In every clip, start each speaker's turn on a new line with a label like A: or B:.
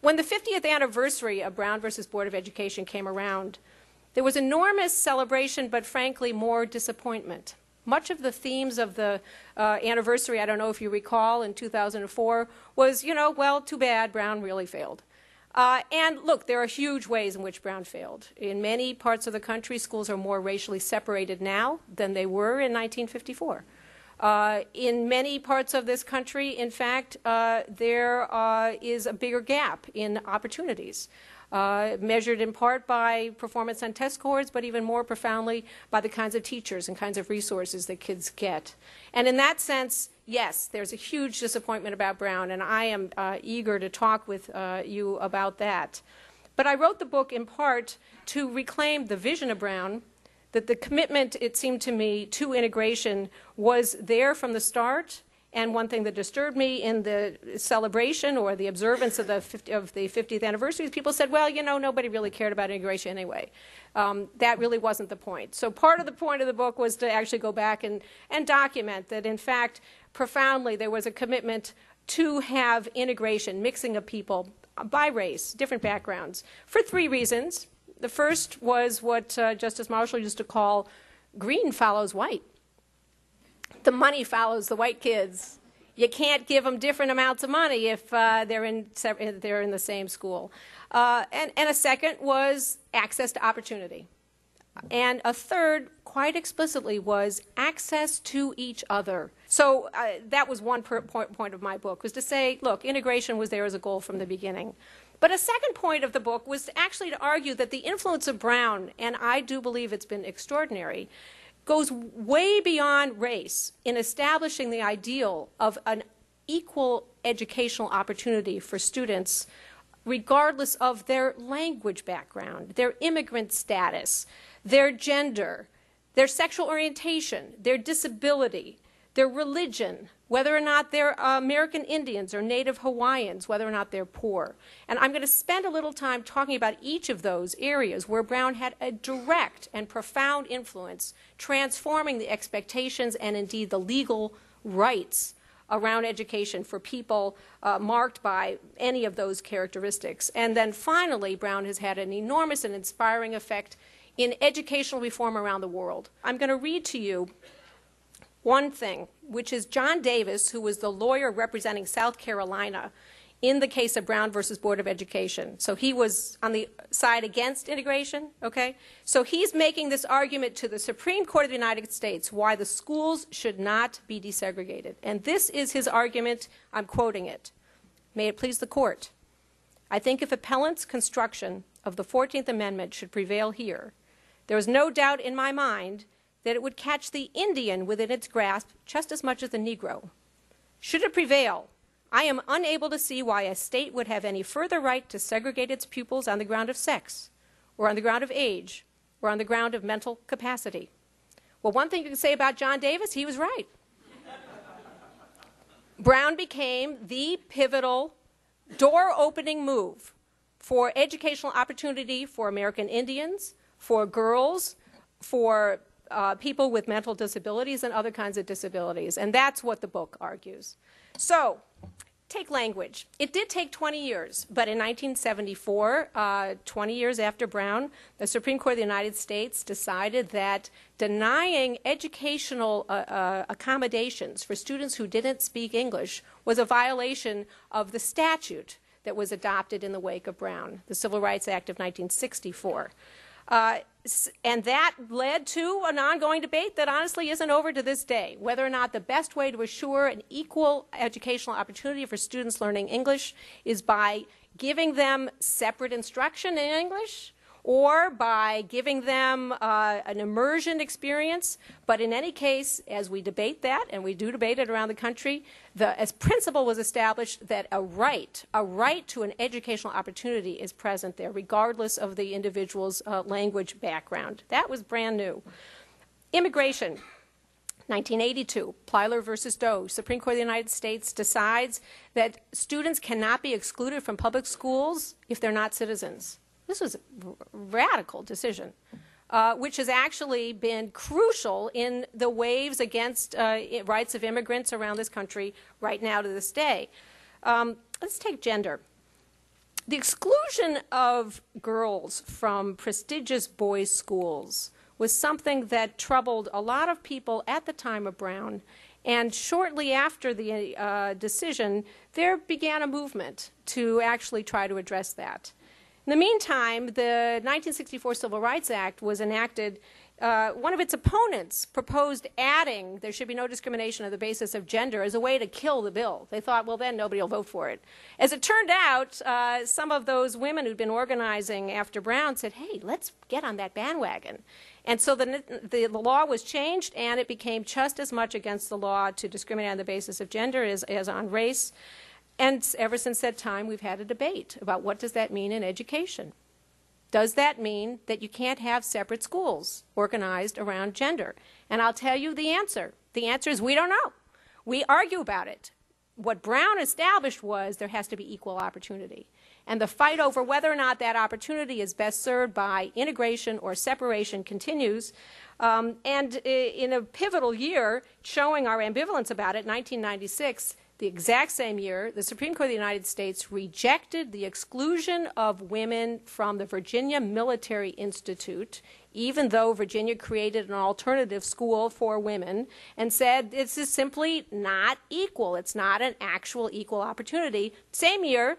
A: When the 50th anniversary of Brown versus Board of Education came around, there was enormous celebration, but frankly, more disappointment. Much of the themes of the uh, anniversary, I don't know if you recall, in 2004, was, you know, well, too bad, Brown really failed. Uh, and look, there are huge ways in which Brown failed. In many parts of the country, schools are more racially separated now than they were in 1954. Uh, in many parts of this country, in fact, uh, there uh, is a bigger gap in opportunities. Uh, measured in part by performance on test scores, but even more profoundly by the kinds of teachers and kinds of resources that kids get. And in that sense, yes, there's a huge disappointment about Brown, and I am uh, eager to talk with uh, you about that. But I wrote the book in part to reclaim the vision of Brown, that the commitment, it seemed to me, to integration was there from the start, and one thing that disturbed me in the celebration or the observance of the, 50, of the 50th anniversary is people said, well, you know, nobody really cared about integration anyway. Um, that really wasn't the point. So part of the point of the book was to actually go back and, and document that, in fact, profoundly there was a commitment to have integration, mixing of people by race, different backgrounds, for three reasons. The first was what uh, Justice Marshall used to call green follows white the money follows the white kids. You can't give them different amounts of money if uh, they're, in, they're in the same school. Uh, and, and a second was access to opportunity. And a third, quite explicitly, was access to each other. So uh, that was one point, point of my book, was to say, look, integration was there as a goal from the beginning. But a second point of the book was actually to argue that the influence of Brown, and I do believe it's been extraordinary, goes way beyond race in establishing the ideal of an equal educational opportunity for students regardless of their language background, their immigrant status, their gender, their sexual orientation, their disability, their religion, whether or not they're uh, American Indians or Native Hawaiians, whether or not they're poor. And I'm going to spend a little time talking about each of those areas where Brown had a direct and profound influence, transforming the expectations and indeed the legal rights around education for people uh, marked by any of those characteristics. And then finally, Brown has had an enormous and inspiring effect in educational reform around the world. I'm going to read to you one thing, which is John Davis, who was the lawyer representing South Carolina in the case of Brown versus Board of Education. So he was on the side against integration, okay? So he's making this argument to the Supreme Court of the United States why the schools should not be desegregated. And this is his argument. I'm quoting it. May it please the court. I think if appellant's construction of the 14th Amendment should prevail here, there is no doubt in my mind that it would catch the Indian within its grasp just as much as the Negro. Should it prevail, I am unable to see why a state would have any further right to segregate its pupils on the ground of sex, or on the ground of age, or on the ground of mental capacity. Well, one thing you can say about John Davis, he was right. Brown became the pivotal, door opening move for educational opportunity for American Indians, for girls, for uh, people with mental disabilities and other kinds of disabilities. And that's what the book argues. So, take language. It did take 20 years, but in 1974, uh, 20 years after Brown, the Supreme Court of the United States decided that denying educational uh, uh, accommodations for students who didn't speak English was a violation of the statute that was adopted in the wake of Brown, the Civil Rights Act of 1964. And that led to an ongoing debate that honestly isn't over to this day whether or not the best way to assure an equal educational opportunity for students learning English is by giving them separate instruction in English or by giving them uh, an immersion experience. But in any case, as we debate that, and we do debate it around the country, the as principle was established that a right, a right to an educational opportunity is present there, regardless of the individual's uh, language background. That was brand new. Immigration. 1982, Plyler versus Doe, Supreme Court of the United States decides that students cannot be excluded from public schools if they're not citizens. This was a radical decision, uh, which has actually been crucial in the waves against uh, rights of immigrants around this country right now to this day. Um, let's take gender. The exclusion of girls from prestigious boys' schools was something that troubled a lot of people at the time of Brown. And shortly after the uh, decision, there began a movement to actually try to address that. In the meantime, the 1964 Civil Rights Act was enacted uh, one of its opponents proposed adding there should be no discrimination on the basis of gender as a way to kill the bill. They thought, well, then nobody will vote for it. As it turned out, uh, some of those women who'd been organizing after Brown said, hey, let's get on that bandwagon. And so the, the, the, law was changed, and it became just as much against the law to discriminate on the basis of gender as, as on race. And ever since that time, we've had a debate about what does that mean in education. Does that mean that you can't have separate schools organized around gender? And I'll tell you the answer. The answer is we don't know. We argue about it. What Brown established was there has to be equal opportunity. And the fight over whether or not that opportunity is best served by integration or separation continues. Um, and in a pivotal year, showing our ambivalence about it, 1996, the exact same year, the Supreme Court of the United States rejected the exclusion of women from the Virginia Military Institute, even though Virginia created an alternative school for women, and said this is simply not equal. It's not an actual equal opportunity. Same year,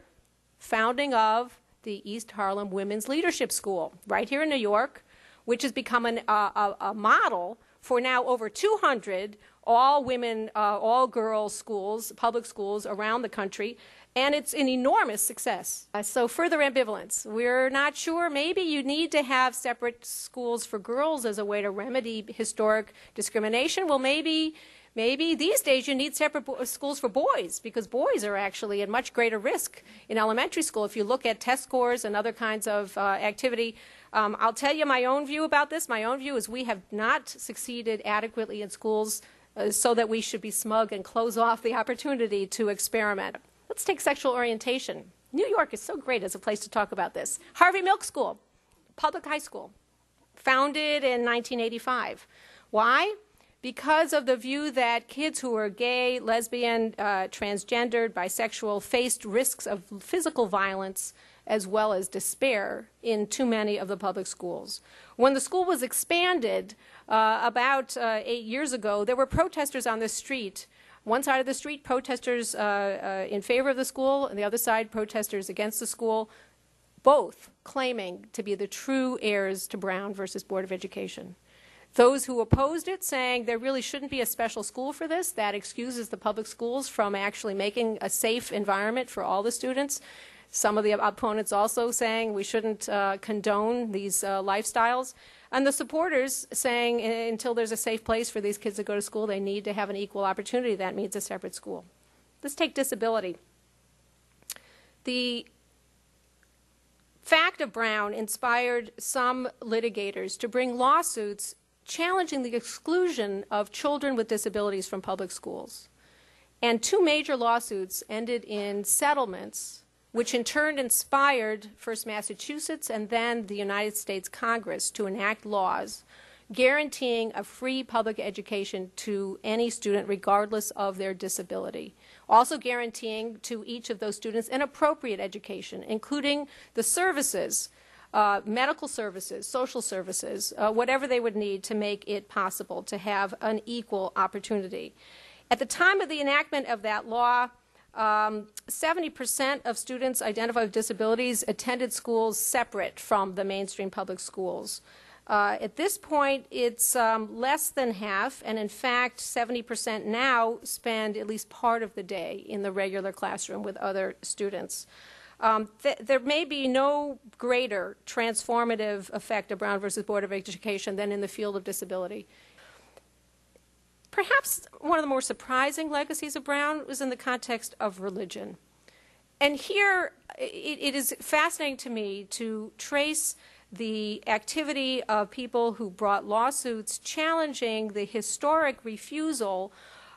A: founding of the East Harlem Women's Leadership School, right here in New York, which has become an, uh, a, a model for now over 200 all women, uh, all girls schools, public schools around the country, and it's an enormous success. Uh, so, further ambivalence. We're not sure. Maybe you need to have separate schools for girls as a way to remedy historic discrimination. Well, maybe. Maybe these days you need separate schools for boys because boys are actually at much greater risk in elementary school. If you look at test scores and other kinds of uh, activity, um, I'll tell you my own view about this. My own view is we have not succeeded adequately in schools so that we should be smug and close off the opportunity to experiment. Let's take sexual orientation. New York is so great as a place to talk about this. Harvey Milk School, public high school, founded in 1985. Why? Because of the view that kids who were gay, lesbian, uh, transgendered, bisexual faced risks of physical violence as well as despair in too many of the public schools. When the school was expanded uh, about uh, eight years ago, there were protesters on the street. One side of the street, protesters uh, uh in favor of the school, and the other side, protesters against the school, both claiming to be the true heirs to Brown versus Board of Education. Those who opposed it saying there really shouldn't be a special school for this, that excuses the public schools from actually making a safe environment for all the students. Some of the opponents also saying we shouldn't uh, condone these uh, lifestyles. And the supporters saying until there's a safe place for these kids to go to school, they need to have an equal opportunity. That means a separate school. Let's take disability. The fact of Brown inspired some litigators to bring lawsuits challenging the exclusion of children with disabilities from public schools. And two major lawsuits ended in settlements which in turn inspired first Massachusetts and then the United States Congress to enact laws guaranteeing a free public education to any student regardless of their disability. Also guaranteeing to each of those students an appropriate education, including the services, uh, medical services, social services, uh, whatever they would need to make it possible to have an equal opportunity. At the time of the enactment of that law, um, 70% of students identified with disabilities attended schools separate from the mainstream public schools. Uh, at this point, it's um, less than half, and in fact, 70% now spend at least part of the day in the regular classroom with other students. Um, th there may be no greater transformative effect of Brown versus Board of Education than in the field of disability. Perhaps one of the more surprising legacies of Brown was in the context of religion. And here, it, it is fascinating to me to trace the activity of people who brought lawsuits challenging the historic refusal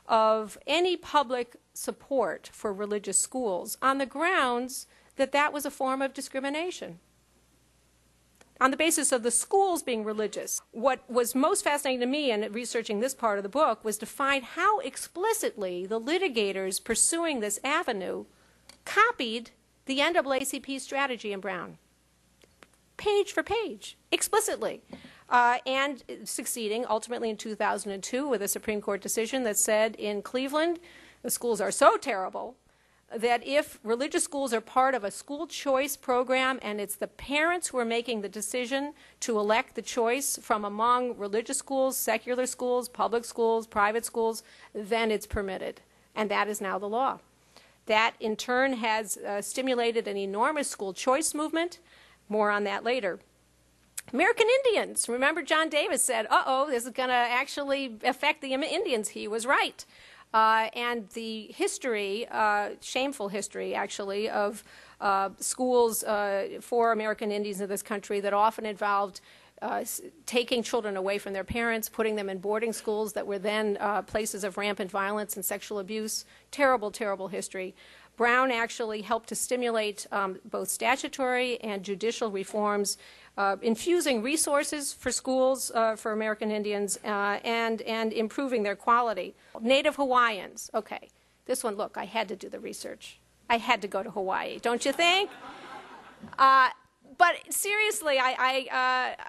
A: of any public support for religious schools on the grounds that that was a form of discrimination on the basis of the schools being religious. What was most fascinating to me in researching this part of the book was to find how explicitly the litigators pursuing this avenue copied the NAACP strategy in Brown, page for page, explicitly. Uh, and succeeding ultimately in 2002 with a Supreme Court decision that said in Cleveland, the schools are so terrible that if religious schools are part of a school choice program and it's the parents who are making the decision to elect the choice from among religious schools, secular schools, public schools, private schools, then it's permitted. And that is now the law. That in turn has uh, stimulated an enormous school choice movement. More on that later. American Indians. Remember, John Davis said, uh oh, this is going to actually affect the Indians. He was right. Uh, and the history, uh, shameful history actually, of uh, schools uh, for American Indians in this country that often involved uh, taking children away from their parents, putting them in boarding schools that were then uh, places of rampant violence and sexual abuse. Terrible, terrible history. Brown actually helped to stimulate um, both statutory and judicial reforms uh, infusing resources for schools uh, for American Indians uh, and, and improving their quality. Native Hawaiians, okay. This one, look, I had to do the research. I had to go to Hawaii, don't you think? Uh, but seriously, I, I uh,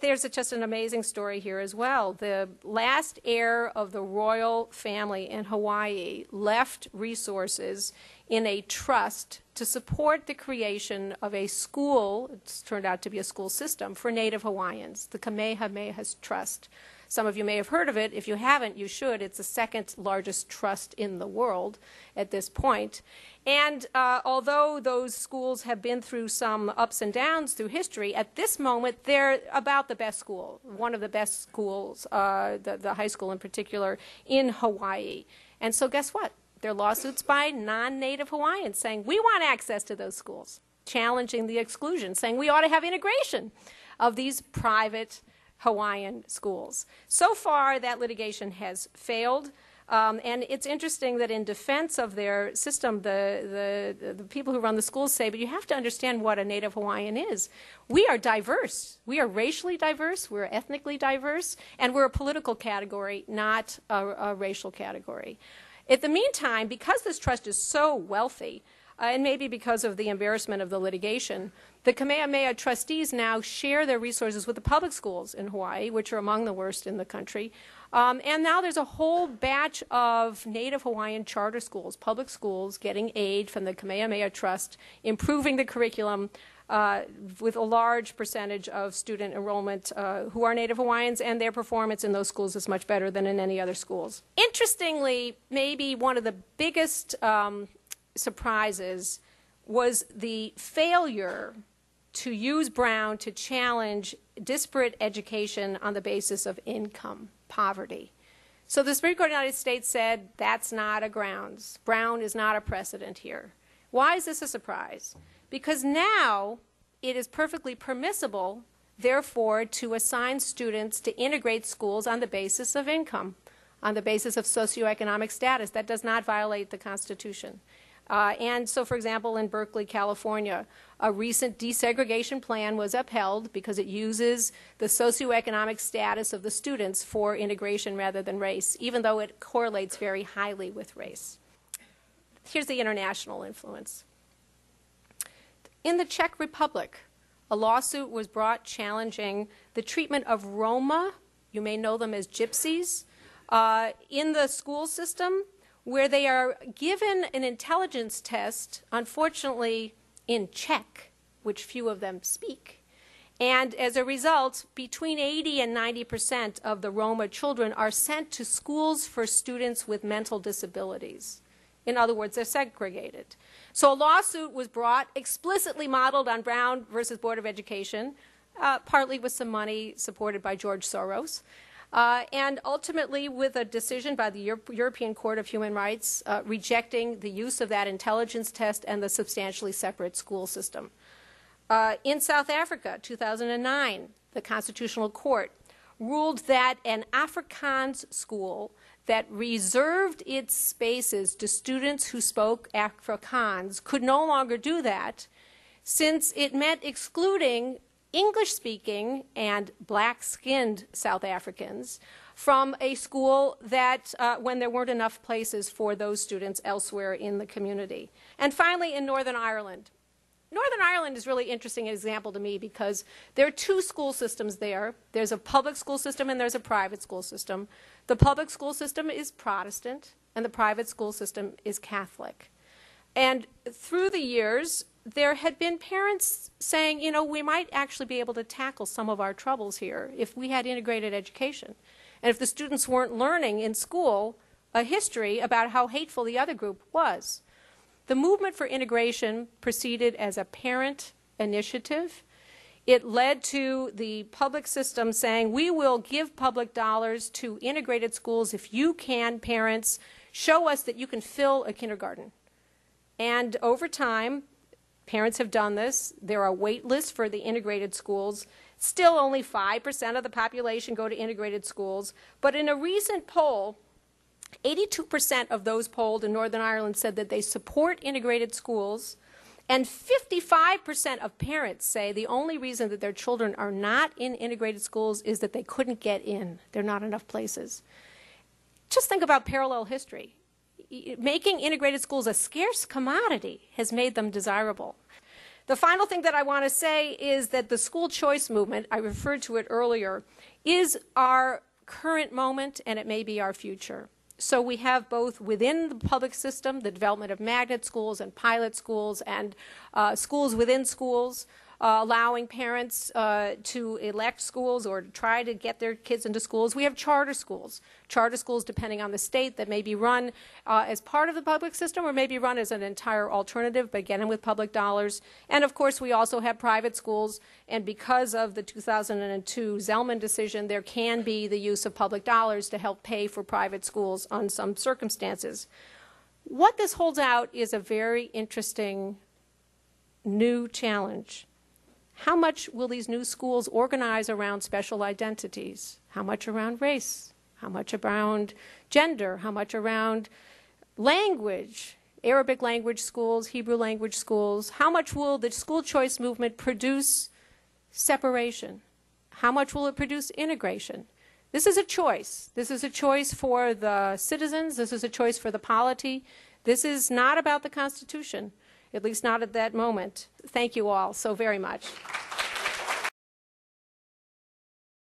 A: there's a, just an amazing story here as well. The last heir of the royal family in Hawaii left resources in a trust to support the creation of a school, it's turned out to be a school system, for Native Hawaiians, the Kamehameha Trust. Some of you may have heard of it. If you haven't, you should. It's the second largest trust in the world at this point. And uh, although those schools have been through some ups and downs through history, at this moment they're about the best school, one of the best schools, uh, the, the high school in particular, in Hawaii. And so, guess what? There are lawsuits by non native Hawaiians saying, we want access to those schools, challenging the exclusion, saying we ought to have integration of these private Hawaiian schools. So far, that litigation has failed. Um, and it's interesting that in defense of their system, the, the, the, people who run the schools say, but you have to understand what a Native Hawaiian is. We are diverse. We are racially diverse, we're ethnically diverse, and we're a political category, not a, a racial category. In the meantime, because this trust is so wealthy, uh, and maybe because of the embarrassment of the litigation, the Kamehameha trustees now share their resources with the public schools in Hawaii, which are among the worst in the country. Um, and now there's a whole batch of Native Hawaiian charter schools, public schools, getting aid from the Kamehameha Trust, improving the curriculum, uh, with a large percentage of student enrollment uh, who are Native Hawaiians, and their performance in those schools is much better than in any other schools. Interestingly, maybe one of the biggest um, surprises was the failure to use Brown to challenge disparate education on the basis of income, poverty. So the Supreme Court of the United States said that's not a grounds. Brown is not a precedent here. Why is this a surprise? because now it is perfectly permissible, therefore, to assign students to integrate schools on the basis of income, on the basis of socioeconomic status. That does not violate the Constitution. Uh, and so, for example, in Berkeley, California, a recent desegregation plan was upheld because it uses the socioeconomic status of the students for integration rather than race, even though it correlates very highly with race. Here's the international influence. In the Czech Republic, a lawsuit was brought challenging the treatment of Roma, you may know them as gypsies, uh, in the school system where they are given an intelligence test, unfortunately in Czech, which few of them speak. And as a result, between 80 and 90 percent of the Roma children are sent to schools for students with mental disabilities. In other words, they're segregated. So a lawsuit was brought explicitly modeled on Brown versus Board of Education, uh, partly with some money supported by George Soros, uh, and ultimately with a decision by the Euro European Court of Human Rights uh, rejecting the use of that intelligence test and the substantially separate school system. Uh, in South Africa, 2009, the Constitutional Court ruled that an Afrikaans school that reserved its spaces to students who spoke Afrikaans could no longer do that since it meant excluding English speaking and black skinned South Africans from a school that, uh, when there weren't enough places for those students elsewhere in the community. And finally, in Northern Ireland. Northern Ireland is really interesting example to me because there are two school systems there. There's a public school system and there's a private school system. The public school system is Protestant and the private school system is Catholic. And through the years, there had been parents saying, you know, we might actually be able to tackle some of our troubles here if we had integrated education. And if the students weren't learning in school a history about how hateful the other group was. The movement for integration proceeded as a parent initiative. It led to the public system saying, we will give public dollars to integrated schools if you can, parents, show us that you can fill a kindergarten. And over time, parents have done this. There are wait lists for the integrated schools. Still, only 5% of the population go to integrated schools. But in a recent poll, 82% of those polled in Northern Ireland said that they support integrated schools, and 55% of parents say the only reason that their children are not in integrated schools is that they couldn't get in. There are not enough places. Just think about parallel history. Making integrated schools a scarce commodity has made them desirable. The final thing that I want to say is that the school choice movement, I referred to it earlier, is our current moment and it may be our future. So we have both within the public system the development of magnet schools and pilot schools and uh, schools within schools, uh, allowing parents uh, to elect schools or try to get their kids into schools. We have charter schools. Charter schools, depending on the state, that may be run uh, as part of the public system or may be run as an entire alternative, but again with public dollars. And of course, we also have private schools. And because of the 2002 Zelman decision, there can be the use of public dollars to help pay for private schools on some circumstances. What this holds out is a very interesting new challenge. How much will these new schools organize around special identities? How much around race? How much around gender? How much around language? Arabic language schools, Hebrew language schools. How much will the school choice movement produce separation? How much will it produce integration? This is a choice. This is a choice for the citizens. This is a choice for the polity. This is not about the Constitution at least not at that moment. Thank you all so very much.